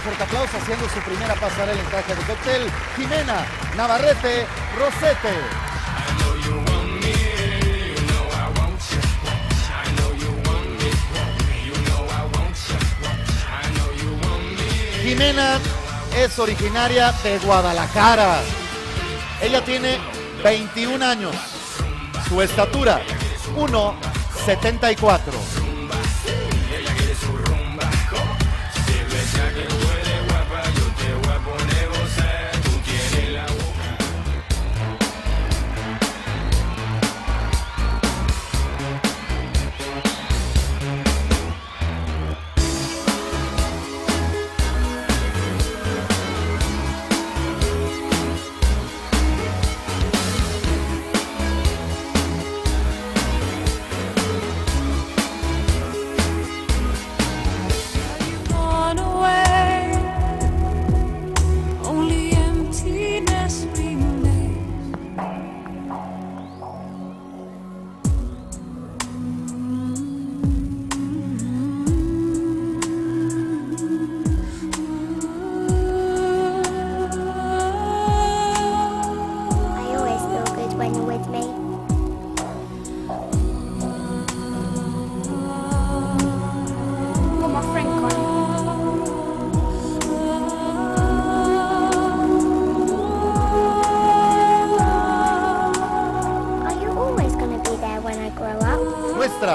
un fuerte aplauso haciendo su primera pasarela en traje de cóctel, Jimena Navarrete Rosete. Jimena es originaria de Guadalajara. Ella tiene 21 años. Su estatura, 1,74.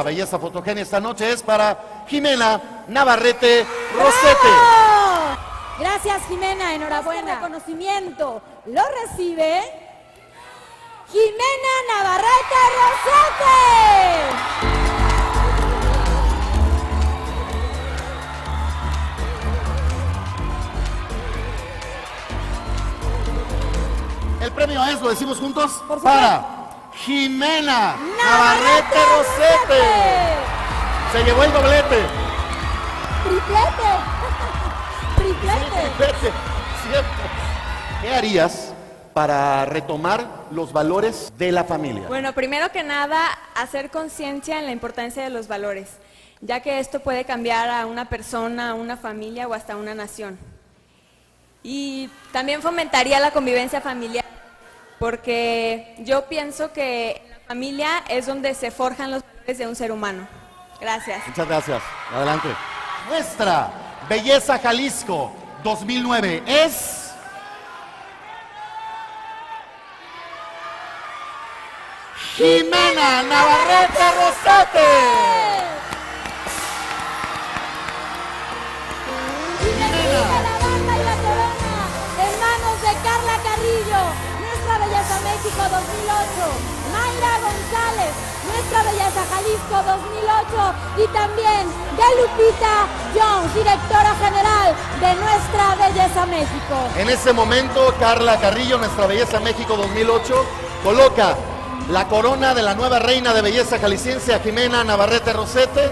Belleza fotogénica esta noche es para Jimena Navarrete Rosete. ¡Bravo! Gracias Jimena, enhorabuena. Este reconocimiento lo recibe Jimena Navarrete Rosete. El premio es, lo decimos juntos, Por para Jimena Navarrete Rosete. Se llevó el doblete. Triplete. Triplete. Vete, cierto. ¿Qué harías para retomar los valores de la familia? Bueno, primero que nada, hacer conciencia en la importancia de los valores, ya que esto puede cambiar a una persona, a una familia o hasta una nación. Y también fomentaría la convivencia familiar, porque yo pienso que la familia es donde se forjan los valores de un ser humano. Gracias. Muchas gracias. Adelante. Nuestra Belleza Jalisco 2009 es... Jimena Navarrete Rosete. México 2008, Mayra González, nuestra Belleza Jalisco 2008 y también de Lupita Jones, directora general de nuestra Belleza México. En ese momento, Carla Carrillo, nuestra Belleza México 2008, coloca la corona de la nueva reina de belleza jalisciense a Jimena Navarrete Rosete.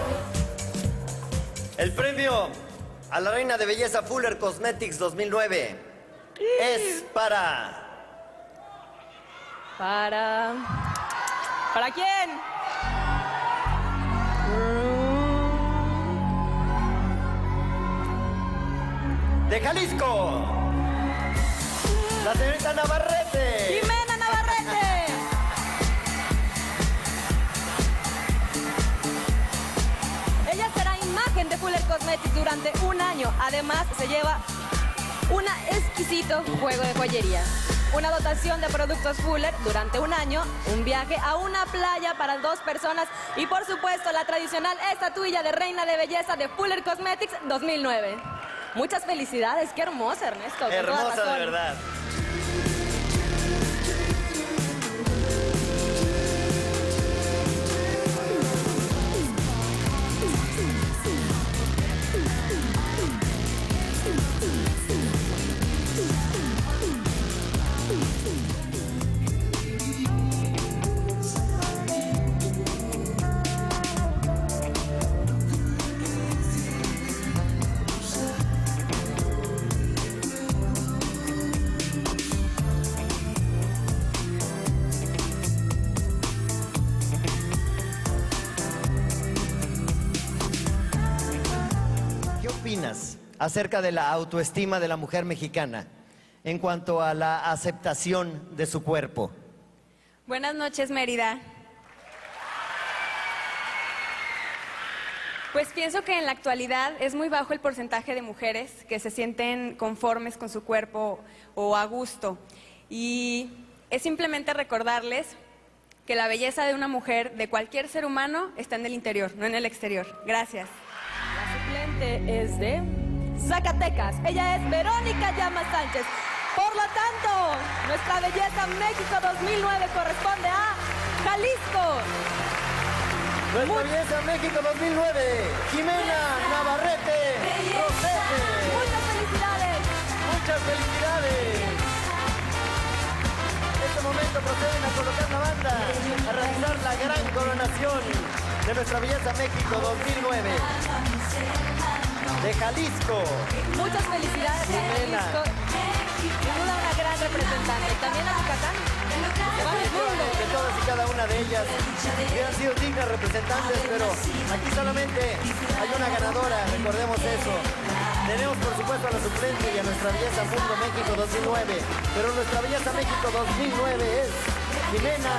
El premio a la reina de belleza Fuller Cosmetics 2009 es para Para... ¿Para quién? de Jalisco, la señorita Navarrete. Jimena Navarrete. Ella será imagen de Fuller Cosmetics durante un año. Además, se lleva un exquisito juego de joyería. Una dotación de productos Fuller durante un año, un viaje a una playa para dos personas y por supuesto la tradicional estatuilla de reina de belleza de Fuller Cosmetics 2009. Muchas felicidades, qué hermosa Ernesto. Hermosa de verdad. Acerca de la autoestima de la mujer mexicana en cuanto a la aceptación de su cuerpo. Buenas noches, Mérida. Pues pienso que en la actualidad es muy bajo el porcentaje de mujeres que se sienten conformes con su cuerpo o a gusto. Y es simplemente recordarles que la belleza de una mujer, de cualquier ser humano, está en el interior, no en el exterior. Gracias. La suplente es de Zacatecas. Ella es Verónica Llamas Sánchez. Por lo tanto, nuestra belleza México 2009 corresponde a Jalisco. Nuestra belleza México 2009, Jimena Navarrete Rosete. Muchas felicidades. Muchas felicidades. En este momento proceden a colocar la banda, a realizar la gran coronación de nuestra belleza México 2009. De Jalisco. Muchas felicidades a Jimena. Jalisco. Sin duda una gran representante. También a Yucatán. Que todas y cada una de ellas hubieran sido dignas representantes, pero aquí solamente hay una ganadora, recordemos eso. Tenemos por supuesto a la suplente y a nuestra belleza Mundo México 2009, pero nuestra belleza México 2009 es Jimena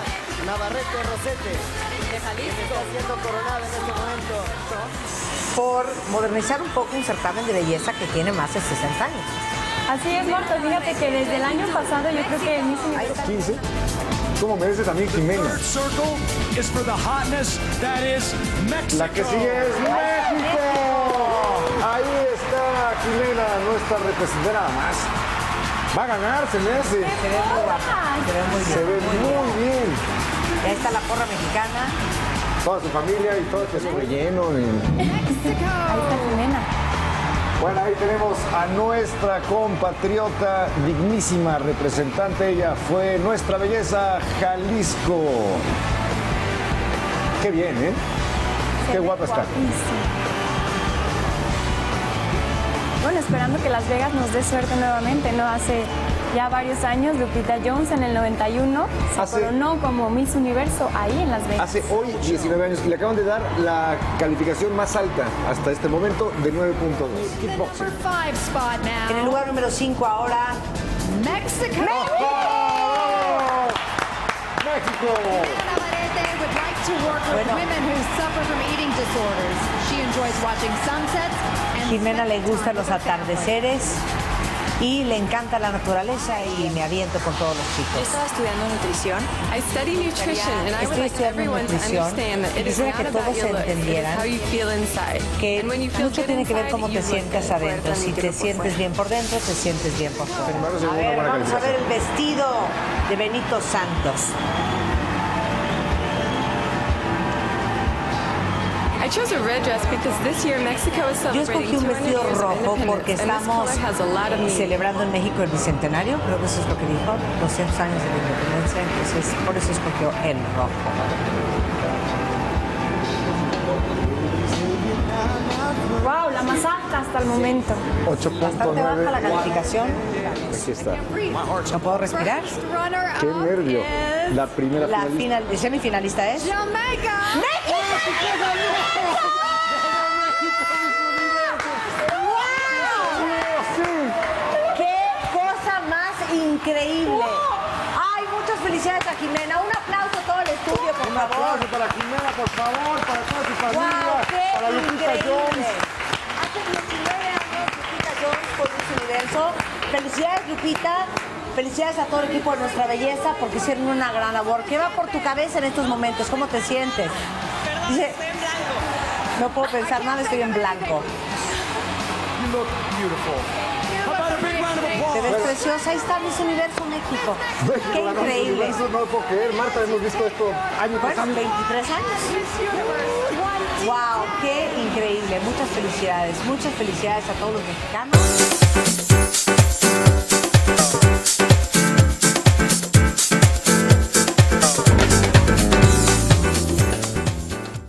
Navarrete Rosete, De que Jalisco. está siendo coronada en este momento. Por modernizar un poco un certamen de belleza que tiene más de 60 años. Así es, Marta. Fíjate que desde el año pasado yo creo que Miss Universo 15. ¿Cómo merece también Jimena? Third circle is for the hotness that is Mexico. La que sigue es México. Ahí está Jimena, nuestra representante nada más. Va a ganar, se me hace. Se ve muy guapa, se ve muy bien. Se ve muy bien. Ya está la porra mexicana. Toda su familia y todo que es relleno. y- Ahí está Jimena. Bueno, ahí tenemos a nuestra compatriota, dignísima representante. Ella fue nuestra belleza Jalisco. Qué bien, ¿eh? Qué guapa está. Guapísima. Bueno, esperando que Las Vegas nos dé suerte nuevamente, ¿no? Hace ya varios años, Lupita Jones en el 91 se Hace- coronó como Miss Universo ahí en Las Vegas. Hace hoy 19 años y le acaban de dar la calificación más alta hasta este momento de 9.2. Kickboxing. En el lugar número 5 ahora, ¡México! ¡México! To work with Bueno. women who suffer from eating disorders. She enjoys watching sunsets and Jimena le gustan los atardeceres y le encanta la naturaleza y me aviento con todos los chicos. estaba estudiando nutrición. I study nutrition and Estoy estudiando nutrición y quisiera que todos entendieran que mucho tiene que ver cómo te sientes adentro. Si te sientes bien por dentro, te sientes bien por fuera. A ve ver, vamos a ver el vestido de Benito Santos. Yo escogí un vestido rojo porque estamos celebrando en México el bicentenario, creo que eso es lo que dijo, 200 años de la independencia, entonces por eso escogió el rojo. Hasta el momento. Bastante baja la 8.9. calificación. Aquí está. No puedo respirar. ¡Qué nervio! La primera La finalista. final, semifinalista es. Jamaica. ¡Qué cosa más increíble! ¡Ay, muchas felicidades a Jimena! Un aplauso a todo el estudio, por Un favor. aplauso para Jimena, por favor, para toda su familia, ¡Wow! ¡Qué para Lupita increíble! Jones. Hace 19 años Lupita Jones por Miss Universo. Felicidades, Lupita. Felicidades a todo el equipo de Nuestra Belleza porque hicieron una gran labor. ¿Qué va por tu cabeza en estos momentos? ¿Cómo te sientes? Dice, no puedo pensar nada, estoy en blanco. You look beautiful. Te ves preciosa. Ahí está Miss Universo México. México ¡Qué increíble! universo, No lo puedo creer, Marta, hemos visto esto año tras año. 23 años. ¡Wow! ¡Qué increíble! Muchas felicidades. Muchas felicidades a todos los mexicanos.